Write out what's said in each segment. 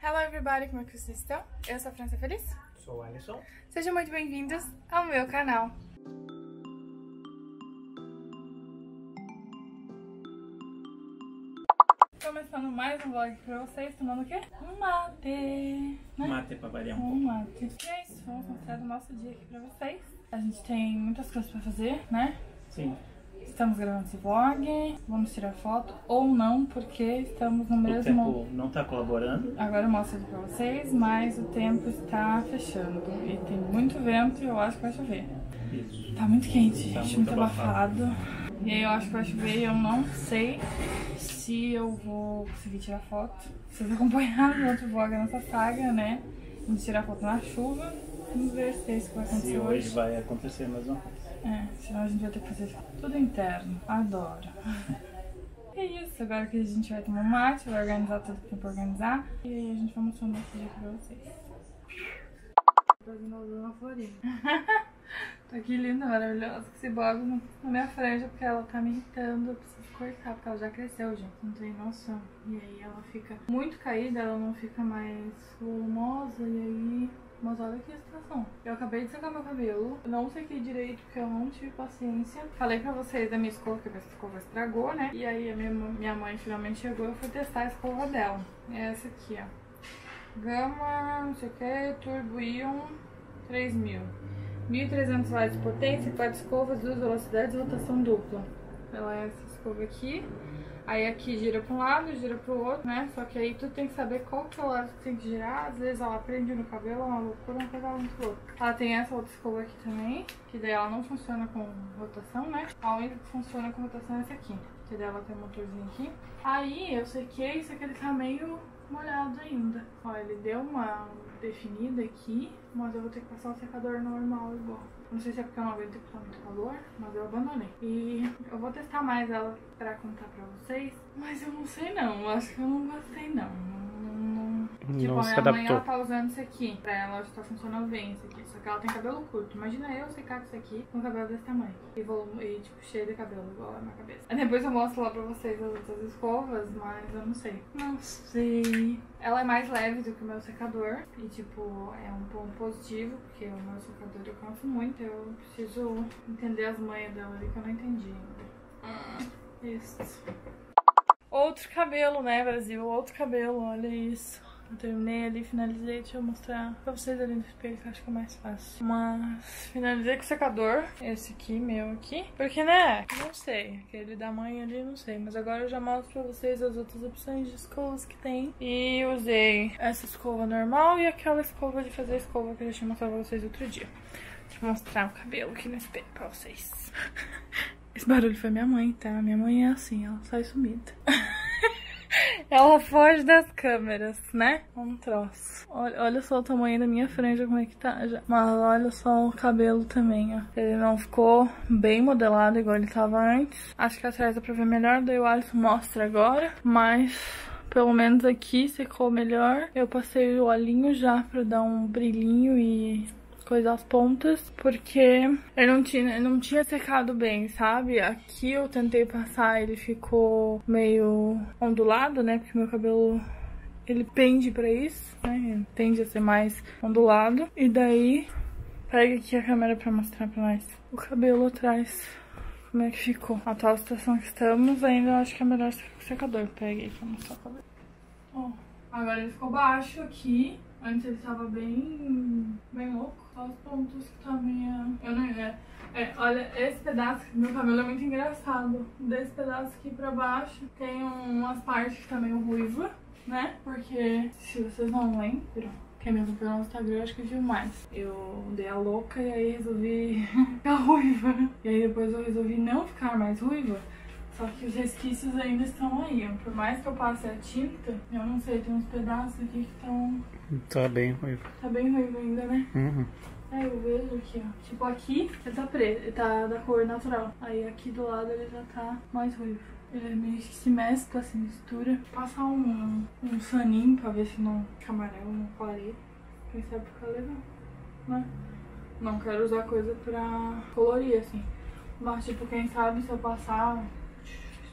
Hello everybody, como é que vocês estão? Eu sou a França Feliz. Sou o Alisson. Sejam muito bem-vindos ao meu canal. Começando mais um vlog pra vocês, tomando o quê? Um mate, né? Mate pra variar um Um pouco. mate. E é isso, vamos mostrar o nosso dia aqui pra vocês. A gente tem muitas coisas pra fazer, né? Sim. Estamos gravando esse vlog, vamos tirar foto ou não, porque estamos no O mesmo... tempo não tá colaborando. Agora eu mostro aqui pra vocês, mas o tempo está fechando e tem muito vento e eu acho que vai chover. Isso. Tá muito quente, Tá gente, muito muito abafado. E aí eu acho que vai chover e eu não sei se eu vou conseguir tirar foto. Vocês acompanharam o outro vlog nessa saga, né? Vamos tirar foto na chuva. Vamos ver se é isso que vai acontecer Se hoje hoje. vai acontecer mais uma coisa. É, senão a gente vai ter que fazer tudo interno. Adoro. É isso, agora que a gente vai tomar mate, vai organizar tudo que tem pra organizar. E aí a gente vai mostrar nosso dia pra vocês. Fazendo a Dona Florinha. Tô aqui linda, maravilhosa, esse bob no- na minha frente, porque ela tá me irritando. Eu preciso cortar, porque ela já cresceu, gente. Não tem noção. E aí ela fica muito caída, ela não fica mais volumosa, e aí mas olha que situação. Eu acabei de secar meu cabelo. Não sequei direito porque eu não tive paciência. Falei pra vocês da minha escova, que a minha escova estragou, né? E aí a minha, minha mãe finalmente chegou e eu fui testar a escova dela. É essa aqui, ó. Gama, não sei o que, Turbo Ion 3000. 1300 watts de potência, 4 escovas, duas velocidades rotação dupla. Ela é essa escova aqui. Aí aqui gira pra um lado, gira pro outro, né? Só que aí tu tem que saber qual que é o lado que tem que girar. Às vezes ela prende no cabelo, é uma loucura, uma coisa muito louca. Ela tem essa outra escova aqui também, que daí ela não funciona com rotação, né? A única que funciona com rotação é essa aqui. Que daí ela tem um motorzinho aqui. Aí eu sequei, isso aqui ele tá meio molhado ainda. Ó, ele deu uma definida aqui, mas eu vou ter que passar o secador normal igual. Não sei se é porque eu não aguento ficar muito calor, mas eu abandonei. E eu vou testar mais ela pra contar pra vocês. Mas eu não sei não, eu acho que eu não gostei não. Não, não- Tipo, Não a se minha mãe adaptou. ela tá usando isso aqui. Pra ela hoje tá funcionando bem isso aqui. Só que ela tem cabelo curto. Imagina eu secar com isso aqui com cabelo desse tamanho. E, volume, e tipo, cheio de cabelo igual a minha cabeça. Aí depois eu mostro lá pra vocês as outras escovas, mas eu não sei. Não sei. Ela é mais leve do que o meu secador. E tipo, é um ponto positivo, porque o meu secador eu canso muito. Eu preciso entender as manhas dela ali que eu não entendi ainda. Isso. Outro cabelo, né, Brasil? Outro cabelo, olha isso. Eu terminei ali, finalizei, deixa eu mostrar pra vocês ali no espelho, que eu acho que é mais fácil. Mas finalizei com o secador, esse aqui, meu aqui. Porque, né, não sei, aquele da mãe ali, não sei. Mas agora eu já mostro pra vocês as outras opções de escovas que tem. E usei essa escova normal e aquela escova de fazer escova que eu tinha mostrado pra vocês outro dia. Deixa eu mostrar o cabelo aqui no espelho pra vocês. Esse barulho foi minha mãe, tá? Minha mãe é assim, ela sai sumida. Ela foge das câmeras, né? Um troço. Olha, olha só o tamanho da minha franja, como é que tá já. Mas olha só o cabelo também, ó. Ele não ficou bem modelado igual ele tava antes. Acho que atrás dá pra ver melhor, daí o Alisson mostra agora. Mas pelo menos aqui secou melhor. Eu passei o olhinho já pra dar um brilhinho e coisa às pontas, porque ele não tinha, não tinha secado bem, sabe? Aqui eu tentei passar, ele ficou meio ondulado, né? Porque meu cabelo ele pende pra isso, né? Tende a ser mais ondulado. E daí, pega aqui a câmera pra mostrar pra nós o cabelo atrás. Como é que ficou? A atual situação que estamos, ainda eu acho que é melhor o secador. Peguei pra mostrar o cabelo. Ó, agora ele ficou baixo aqui. Antes ele tava bem, bem louco. Só os pontos que tá meio... Eu não... É, é, olha, esse pedaço do meu cabelo é muito engraçado. Desse pedaço aqui pra baixo tem umas partes que tá meio ruiva, né? Porque, se vocês não lembram, quem me acompanhou no Instagram, eu acho que viu mais. Eu dei a louca e aí resolvi ficar ruiva. E aí depois eu resolvi não ficar mais ruiva. Só que os resquícios ainda estão aí. Por mais que eu passe a tinta, eu não sei, tem uns pedaços aqui que estão. Tá bem ruivo. Tá bem ruivo ainda, né? Uhum. É, eu vejo aqui, ó. Tipo, aqui ele tá preto, ele tá da cor natural. Aí aqui do lado ele já tá mais ruivo. Ele meio que se mescla, se mistura. Passar um, um saninho pra ver se não fica amarelo, não clareia. Quem sabe ficar legal, né? Não quero usar coisa pra colorir, assim. Mas, tipo, quem sabe se eu passar,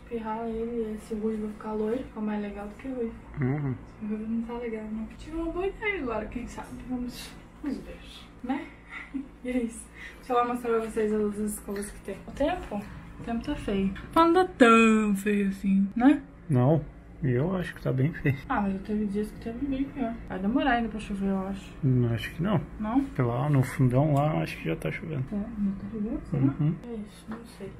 espirrar ele, esse ruivo ficar loiro, fica mais legal do que ruivo. Uhum. O ruivo não tá legal, não. Tive uma boa ideia agora, quem sabe. Vamos, vamos ver, né? E é isso. Deixa eu lá mostrar pra vocês as escovas que tem. O tempo? O tempo tá feio. Não tá tão feio assim, né? Não, eu acho que tá bem feio. Ah, mas já teve dias que teve bem pior. Vai demorar ainda pra chover, eu acho. Não, Acho que não. Não? Lá no fundão lá, acho que já tá chovendo. É, não tá chovendo? Uhum. É isso, não sei.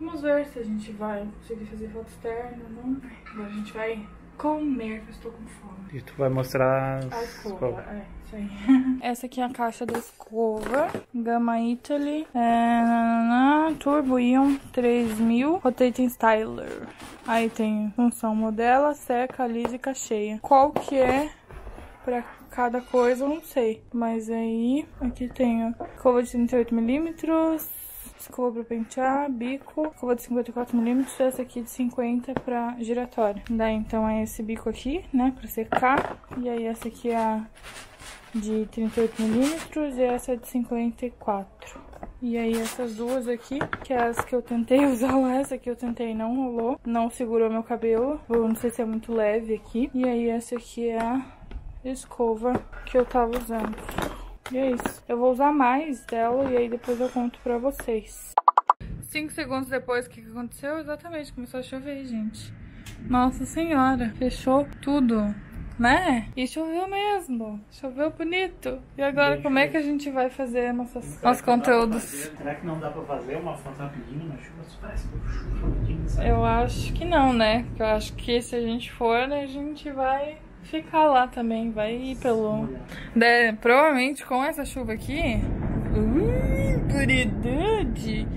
Vamos ver se a gente vai conseguir fazer foto externa ou não. Agora a gente vai comer, que eu estou com fome. E tu vai mostrar A as escova, escovas. é, isso aí. Essa aqui é a caixa da escova. Gama Italy. É, nananã, Turbo Ion 3000. Rotating Styler. Aí tem função modela, seca, lisa e cacheia. Qual que é pra cada coisa, eu não sei. Mas aí, aqui tem a escova de 38mm. Escova pra pentear, bico, escova de 54mm, essa aqui de 50 pra giratória. Daí então é esse bico aqui, né, pra secar. E aí essa aqui é a de 38mm e essa é de 54. E aí essas duas aqui, que é as que eu tentei usar lá, essa aqui eu tentei não rolou, não segurou meu cabelo. Não sei se é muito leve aqui. E aí essa aqui é a escova que eu tava usando. E é isso. Eu vou usar mais dela e aí depois eu conto pra vocês. Cinco segundos depois, o que aconteceu? Exatamente, começou a chover, gente. Nossa senhora, fechou tudo, né? E choveu mesmo, choveu bonito. E agora, Bem como é que a gente vai fazer nossas, nossos conteúdos? Será que não dá pra fazer uma foto rapidinho na chuva? Parece que chuva rapidinho, sabe? Eu acho que não, né? Eu acho que se a gente for, né, a gente vai ficar lá também, vai ir pelo... De- provavelmente com essa chuva aqui... Ui, guridade!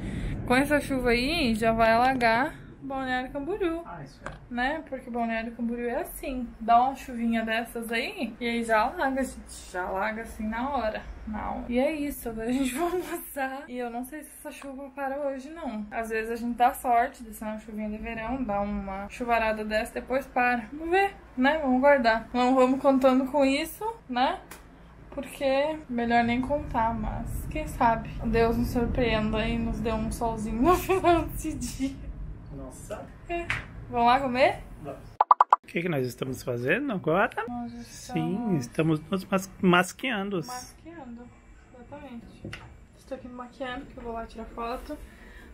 Com essa chuva aí, já vai alagar Balneário Camboriú, Ah, isso é. né? Porque Balneário Camboriú é assim, dá uma chuvinha dessas aí, e aí já alaga, gente, já alaga assim na hora, hora. E é isso, agora a gente vai almoçar, e eu não sei se essa chuva para hoje, não. Às vezes a gente dá sorte de ser uma chuvinha de verão, dá uma chuvarada dessa, depois para. Vamos ver, né? Vamos guardar. Não vamos contando com isso, né? Porque melhor nem contar, mas quem sabe Deus nos surpreenda e nos dê um solzinho no final desse dia. Nossa. Vamos lá comer? O que, que nós estamos fazendo agora? Nós Sim, estamos estamos nos mas masqueando. maquiando. Exatamente. Estou aqui me maquiando, porque eu vou lá tirar foto.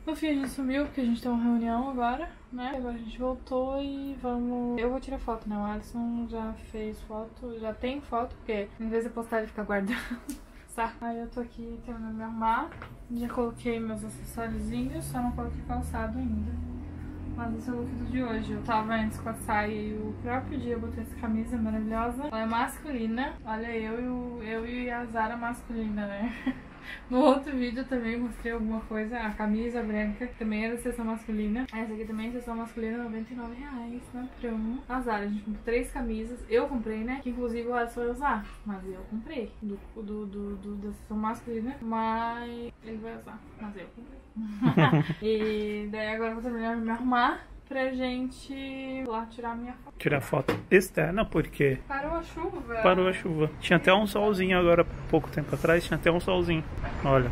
No fim a gente sumiu, porque a gente tem uma reunião agora, né? Agora a gente voltou e vamos... Eu vou tirar foto, né? O Alisson já fez foto, já tem foto, porque em vez de postar ele fica guardando. Aí eu tô aqui terminando de me arrumar. Já coloquei meus acessóriozinhos, só não coloquei calçado ainda. Mas esse é o look do de hoje. Eu tava antes com a saia e o próprio dia eu botei essa camisa maravilhosa. Ela é masculina. Olha, eu eu e a Zara masculina, né? No outro vídeo também mostrei alguma coisa, a camisa branca, que também é da seção masculina. Essa aqui também é seção masculina, 99 reais na promo. A Zara, a gente comprou três camisas. Eu comprei, né? Que inclusive o Alisson vai usar. Mas eu comprei. Do, do, do, do- da seção masculina. Mas ele vai usar. Mas eu comprei. e daí agora eu vou terminar de me arrumar pra gente ir lá tirar a minha foto. Tirar foto externa porque Parou a chuva. parou a chuva. Tinha até um solzinho agora, pouco tempo atrás, tinha até um solzinho. Olha.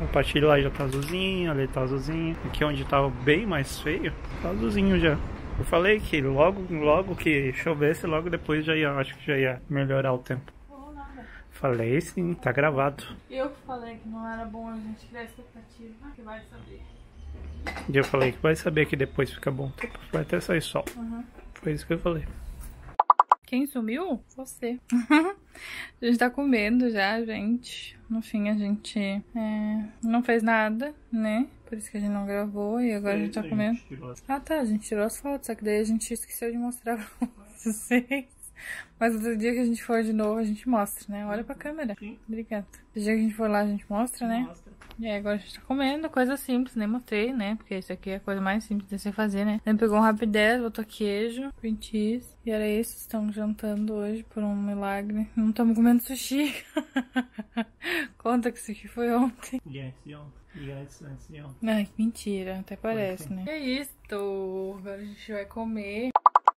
A partir lá já tá azulzinho, ali tá azulzinho. Aqui onde tava bem mais feio, tá azulzinho já. Eu falei que logo, logo que chovesse, logo depois já ia, acho que já ia melhorar o tempo. Não falou nada. Falei sim, tá gravado. Eu que falei que não era bom a gente criar expectativa. Que vai saber. E eu falei que vai saber que depois fica bom. Vai até sair sol. Uhum. Foi isso que eu falei. Quem sumiu? Você. a gente tá comendo já, gente. No fim, a gente é, não fez nada, né? Por isso que a gente não gravou e agora a gente tá comendo. Ah, tá. A gente tirou as fotos, só que daí a gente esqueceu de mostrar pra vocês. Mas outro dia que a gente for de novo, a gente mostra, né? Olha pra câmera. Sim. Obrigada. O dia que a gente for lá, a gente mostra, né? E aí agora a gente tá comendo, coisa simples, nem mostrei, né? Porque isso aqui é a coisa mais simples de você fazer, né? Ele pegou um rapidez, botou queijo, cream cheese. E era isso, estamos jantando hoje por um milagre. Não estamos comendo sushi. Conta que isso aqui foi ontem. E antes de ontem. E antes, antes de ontem. Ai, que mentira, até parece, né? É isso. Agora a gente vai comer.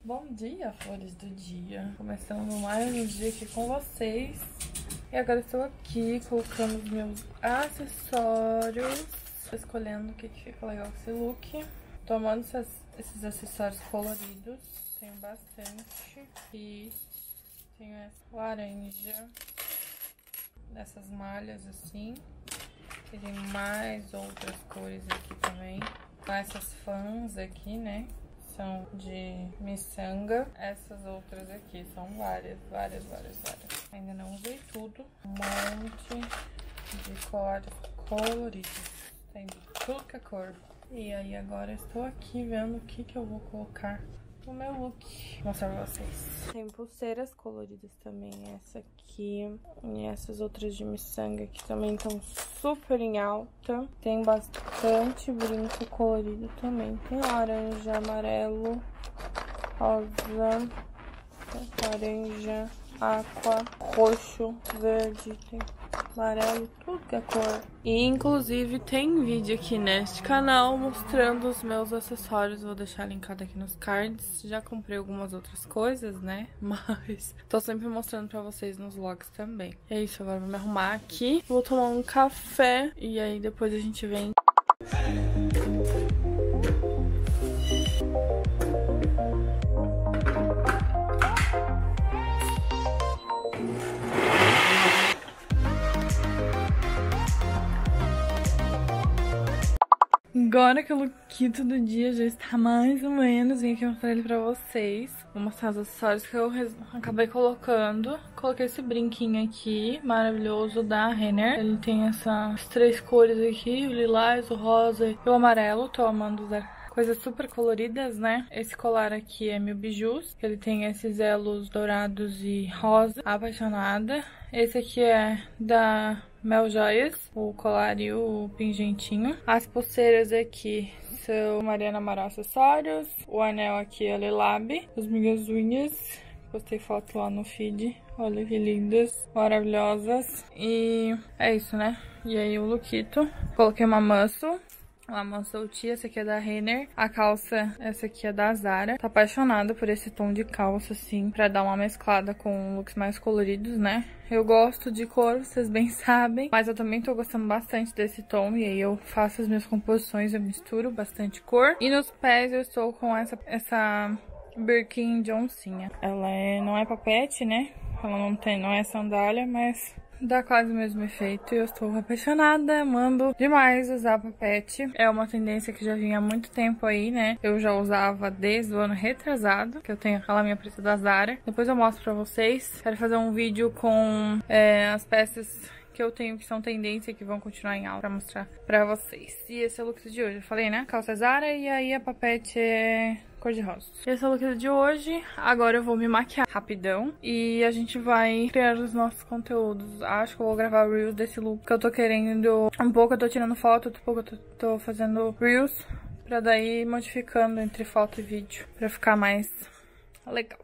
Bom dia, flores do dia. Começando mais um dia aqui com vocês. E agora estou aqui colocando os meus acessórios. Escolhendo o que, que fica legal com esse look. Tô amando esses, acessórios coloridos. Tenho bastante. E tenho essa laranja. Dessas malhas assim. E tem mais outras cores aqui também. Essas fãs aqui, né? são de miçanga. Essas outras aqui são várias, várias, várias, várias. Ainda não usei tudo. Um monte de colares coloridos. Tem tudo que é cor. E aí agora estou aqui vendo o que, que eu vou colocar o meu look. Vou mostrar pra vocês. Tem pulseiras coloridas também. Essa aqui e essas outras de miçanga que também estão super em alta. Tem bastante brinco colorido também. Tem laranja, amarelo, rosa, laranja, aqua, roxo, verde. Amarelo, tudo que é cor. E inclusive tem vídeo aqui neste canal mostrando os meus acessórios. Vou deixar linkado aqui nos cards. Já comprei algumas outras coisas, né? Mas tô sempre mostrando pra vocês nos vlogs também. É isso, agora vou me arrumar aqui. Vou tomar um café e aí depois a gente vem... Agora que o lookito do dia já está mais ou menos, vim aqui mostrar ele pra vocês. Vou mostrar os acessórios que eu acabei colocando. Coloquei esse brinquinho aqui, maravilhoso, da Renner. Ele tem essas três cores aqui, o lilás, o rosa e o amarelo. Tô amando usar coisas super coloridas, né? Esse colar aqui é meu bijus. Ele tem esses elos dourados e rosa. Apaixonada. Esse aqui é da Mel Joias, o colar e o pingentinho. As pulseiras aqui são Mariana Amaral Acessórios. O anel aqui é Lelab. As minhas unhas Postei foto lá no feed. Olha que lindas, maravilhosas. E é isso, né? E aí o lookito. Coloquei uma uma soltinha, essa aqui é da Renner. A calça, essa aqui é da Zara. Tô apaixonada por esse tom de calça, assim, pra dar uma mesclada com looks mais coloridos, né? Eu gosto de cor, vocês bem sabem, mas eu também tô gostando bastante desse tom e aí eu faço as minhas composições, eu misturo bastante cor. E nos pés eu estou com essa, essa Birkin de oncinha. Ela é, não é papete, né? Ela não tem, não é sandália, mas dá quase o mesmo efeito. Eu estou apaixonada, amando demais usar papete. É uma tendência que já vinha há muito tempo aí, né? Eu já usava desde o ano retrasado, que eu tenho aquela minha preta da Zara. Depois eu mostro pra vocês. Quero fazer um vídeo com é, as peças que eu tenho que são tendência que vão continuar em aula pra mostrar pra vocês. E esse é o look de hoje. Eu falei, né? Calça Zara e aí a papete é cor de rosa. Esse é o look de hoje. Agora eu vou me maquiar rapidão e a gente vai criar os nossos conteúdos. Acho que eu vou gravar reels desse look que eu tô querendo. Um pouco eu tô tirando foto, outro pouco eu tô, tô fazendo reels pra daí modificando entre foto e vídeo pra ficar mais legal.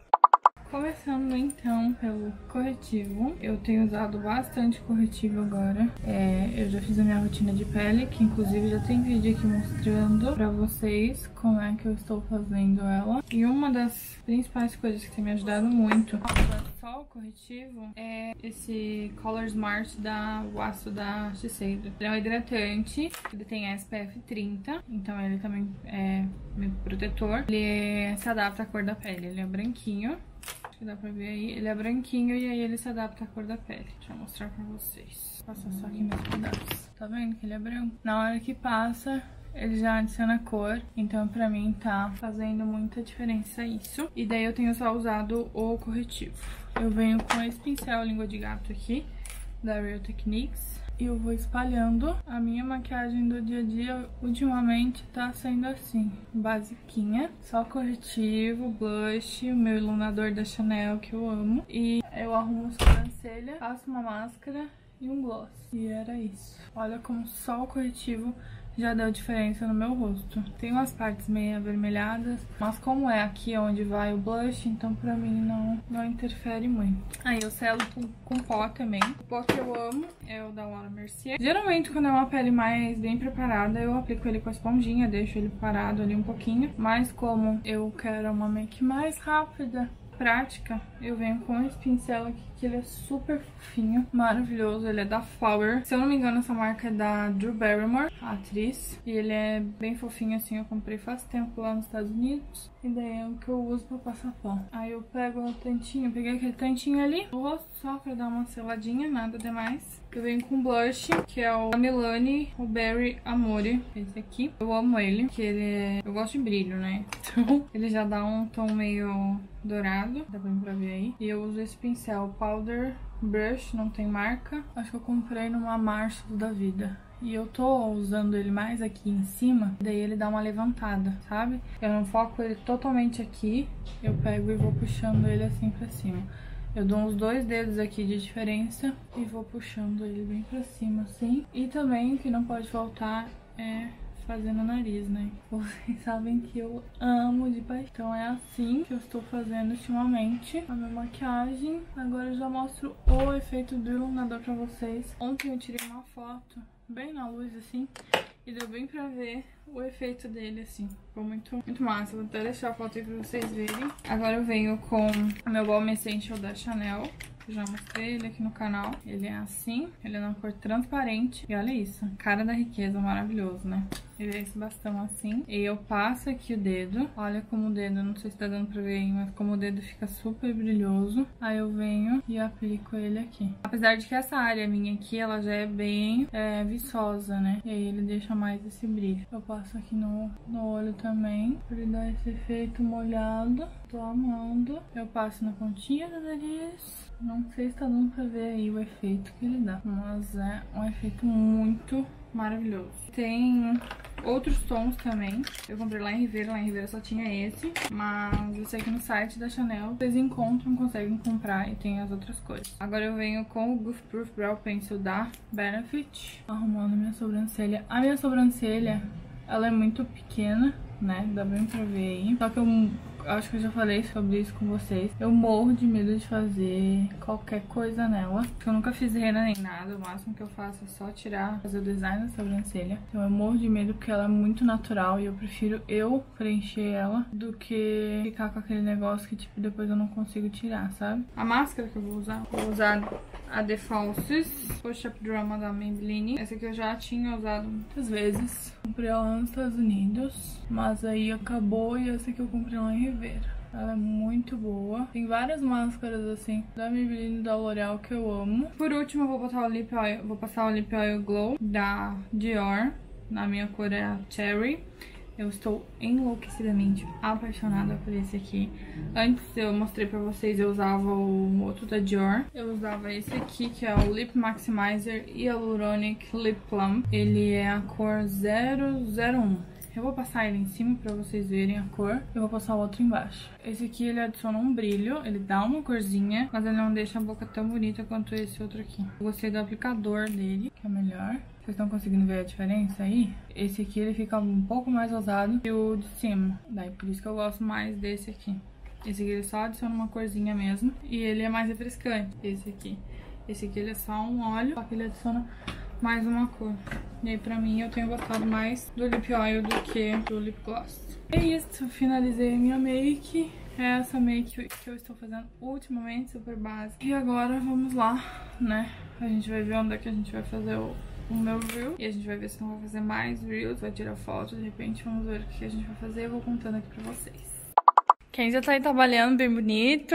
Começando então pelo corretivo, eu tenho usado bastante corretivo agora. É, eu já fiz a minha rotina de pele, que inclusive já tem vídeo aqui mostrando pra vocês como é que eu estou fazendo ela. E uma das principais coisas que tem me ajudado muito só o corretivo é esse Color Smart da Wasso da Shiseido. Ele é um hidratante, ele tem SPF 30, então ele também é meu protetor. Ele é, se adapta à cor da pele, ele é branquinho. Que dá pra ver aí. Ele é branquinho e aí ele se adapta à cor da pele. Deixa eu mostrar pra vocês. Passar só aqui meus pedaços. Tá vendo que ele é branco? Na hora que passa, ele já adiciona cor, então pra mim tá fazendo muita diferença isso. E daí eu tenho só usado o corretivo. Eu venho com esse pincel língua de gato aqui, da Real Techniques. E eu vou espalhando. A minha maquiagem do dia a dia ultimamente tá sendo assim, basiquinha. Só corretivo, blush, o meu iluminador da Chanel que eu amo. E eu arrumo sobrancelha, faço uma máscara e um gloss. E era isso. Olha como só o corretivo já deu diferença no meu rosto. Tem umas partes meio avermelhadas, mas como é aqui onde vai o blush, então pra mim não, não interfere muito. Aí eu selo com, com pó também. O pó que eu amo é o da Laura Mercier. Geralmente quando é uma pele mais bem preparada, eu aplico ele com a esponjinha, deixo ele parado ali um pouquinho. Mas como eu quero uma make mais rápida, prática, eu venho com esse pincel aqui, que ele é super fofinho, maravilhoso. Ele é da Flower. Se eu não me engano, essa marca é da Drew Barrymore, a atriz. E ele é bem fofinho, assim, eu comprei faz tempo lá nos Estados Unidos. E daí é o que eu uso pra passar pó. Aí eu pego o tantinho, peguei aquele tantinho ali, o rosto só pra dar uma seladinha, nada demais. Eu venho com blush, que é o Milani o Berry Amore. Esse aqui. Eu amo ele, que ele é... Eu gosto de brilho, né? Então, ele já dá um tom meio dourado. Dá bem pra ver aí. E eu uso esse pincel Powder Brush, não tem marca. Acho que eu comprei numa Março da vida. E eu tô usando ele mais aqui em cima, daí ele dá uma levantada, sabe? Eu não foco ele totalmente aqui, eu pego e vou puxando ele assim pra cima. Eu dou uns dois dedos aqui de diferença e vou puxando ele bem pra cima, assim. E também, o que não pode faltar é fazer no nariz, né? Vocês sabem que eu amo de paixão. Então é assim que eu estou fazendo ultimamente a minha maquiagem. Agora eu já mostro o efeito do iluminador pra vocês. Ontem eu tirei uma foto bem na luz, assim, e deu bem pra ver o efeito dele, assim. Ficou muito, muito massa. Vou até deixar a foto aí pra vocês verem. Agora eu venho com o meu Balm Essential da Chanel. Já mostrei ele aqui no canal. Ele é assim, ele é na cor transparente. E olha isso, cara da riqueza, maravilhoso, né? Ele é esse bastão assim. E eu passo aqui o dedo. Olha como o dedo, não sei se tá dando pra ver aí, mas como o dedo fica super brilhoso. Aí eu venho e aplico ele aqui. Apesar de que essa área minha aqui, ela já é bem é, viçosa, né? E aí ele deixa mais esse brilho. Eu passo aqui no, no olho também, pra ele dar esse efeito molhado. Tô amando. Eu passo na pontinha do nariz. Não sei se tá dando pra ver aí o efeito que ele dá, mas é um efeito muito maravilhoso. Tem outros tons também. Eu comprei lá em Ribeira, lá em Ribeira só tinha esse. Mas eu sei que no site da Chanel vocês encontram, conseguem comprar e tem as outras cores. Agora eu venho com o Goof Proof Brow Pencil da Benefit. Arrumando minha sobrancelha. A minha sobrancelha, ela é muito pequena, né? Dá bem pra ver aí. Só que eu acho que eu já falei sobre isso com vocês. Eu morro de medo de fazer qualquer coisa nela. Eu nunca fiz rena nem nada. O máximo que eu faço é só tirar, fazer o design da sobrancelha. Então eu morro de medo porque ela é muito natural e eu prefiro eu preencher ela do que ficar com aquele negócio que, tipo, depois eu não consigo tirar, sabe? A máscara que eu vou usar, vou usar a The Falses Push-Up Drama da Maybelline. Essa aqui eu já tinha usado muitas vezes. Comprei ela nos Estados Unidos, mas aí acabou e essa aqui eu comprei lá em Ela é muito boa. Tem várias máscaras assim da Maybelline da L'Oreal que eu amo. Por último, eu vou botar o lip oil, vou passar o lip oil glow da Dior. Na minha cor é a Cherry. Eu estou enlouquecidamente apaixonada por esse aqui. Antes eu mostrei pra vocês, eu usava o outro da Dior. Eu usava esse aqui, que é o Lip Maximizer Hyaluronic Lip Plump. Ele é a cor 001. Eu vou passar ele em cima pra vocês verem a cor. Eu vou passar o outro embaixo. Esse aqui, ele adiciona um brilho. Ele dá uma corzinha, mas ele não deixa a boca tão bonita quanto esse outro aqui. Eu gostei do aplicador dele, que é melhor. Vocês estão conseguindo ver a diferença aí? Esse aqui, ele fica um pouco mais ousado que o de cima. Daí, por isso que eu gosto mais desse aqui. Esse aqui, ele só adiciona uma corzinha mesmo. E ele é mais refrescante, esse aqui. Esse aqui, ele é só um óleo, só que ele adiciona mais uma cor. E aí, pra mim, eu tenho gostado mais do lip oil do que do lip gloss. É isso, finalizei a minha make. É essa make que eu estou fazendo ultimamente, super básica. E agora, vamos lá, né? A gente vai ver onde é que a gente vai fazer o, o meu reel. E a gente vai ver se não vai fazer mais reels, vai tirar foto. De repente, vamos ver o que a gente vai fazer. Eu vou contando aqui pra vocês. Quem já tá aí trabalhando bem bonito?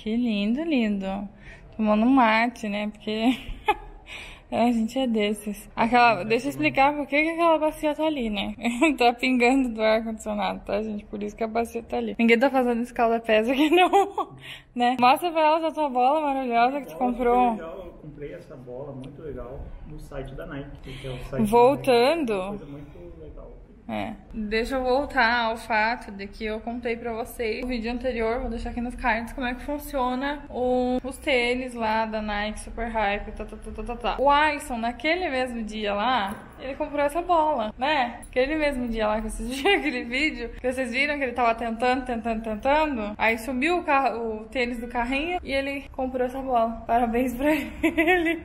Que lindo, lindo. Tomando um mate, né? Porque... É, a gente é desses. Aquela, deixa eu explicar por que, que aquela bacia tá ali, né? tá pingando do ar-condicionado, tá, gente? Por isso que a bacia tá ali. Ninguém tá fazendo escalda-pés aqui, não. né? Mostra pra elas a tua bola maravilhosa que tu comprou. Eu comprei essa bola muito legal no site da Nike. É site Voltando. Nike, coisa muito legal. É. Deixa eu voltar ao fato de que eu contei pra vocês no vídeo anterior, vou deixar aqui nos cards, como é que funciona o, os tênis lá da Nike Super Hype, tá, tá, tá, tá, tá, tá. O Alisson, naquele mesmo dia lá, ele comprou essa bola, né? Aquele mesmo dia lá que vocês viram aquele vídeo, que vocês viram que ele tava tentando, tentando, tentando, aí sumiu o, carro, o tênis do carrinho e ele comprou essa bola. Parabéns pra ele.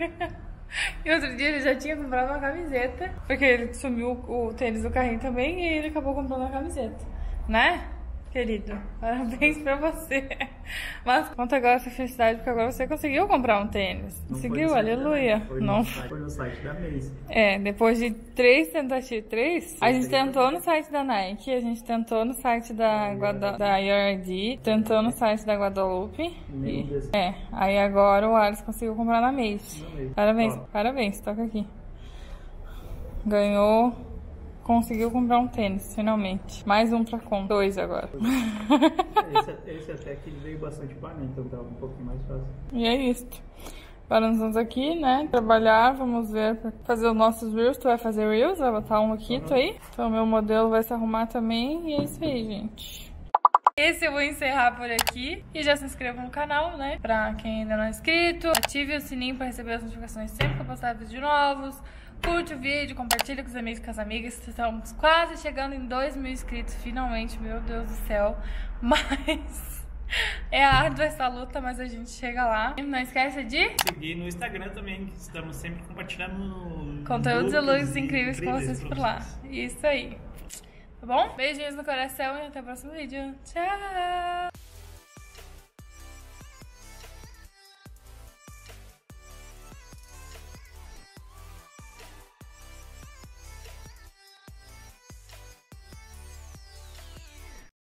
E outro dia ele já tinha comprado uma camiseta, porque ele sumiu o tênis do carrinho também e ele acabou comprando uma camiseta, né? Querido, parabéns pra você. Mas conta agora essa felicidade, porque agora você conseguiu comprar um tênis. Não conseguiu, aleluia. da- Foi Não no, site- foi no site da Maze. é, depois de três tentativas, três, a gente tentou no site da Nike, a gente tentou no site da, Guada, da YRD, tentou no site da Guadalupe. E, é, aí agora o Alex conseguiu comprar na Maze. Parabéns, parabéns, toca aqui. Ganhou, conseguiu comprar um tênis, finalmente. Mais um pra conta, dois agora. Esse, esse até que veio bastante pra mim, então tava um pouquinho mais fácil. E é isso. Agora nós vamos aqui, né? Trabalhar, vamos ver, fazer os nossos reels. Tu vai fazer reels, vai botar um aqui, tu aí. Então meu modelo vai se arrumar também. E é isso aí, gente. Esse eu vou encerrar por aqui. E já se inscreva no canal, né? Pra quem ainda não é inscrito. Ative o sininho pra receber as notificações sempre que eu postar vídeos novos. Curte o vídeo, compartilha com os amigos e com as amigas. Estamos quase chegando em 2 mil inscritos, finalmente. Meu Deus do céu. Mas... É árdua essa luta, mas a gente chega lá. Não esquece de Seguir no Instagram também, que estamos sempre compartilhando conteúdos e looks looks incríveis com vocês por lá. Isso aí. Tá bom? Beijinhos no coração e até o próximo vídeo. Tchau!